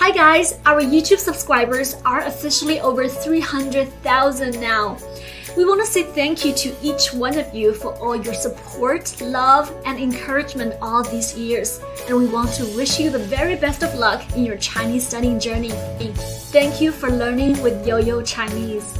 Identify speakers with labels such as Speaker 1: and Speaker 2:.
Speaker 1: Hi guys, our YouTube subscribers are officially over 300,000 now. We want to say thank you to each one of you for all your support, love, and encouragement all these years. And we want to wish you the very best of luck in your Chinese studying journey. Thank you for learning with YoYo Yo Chinese.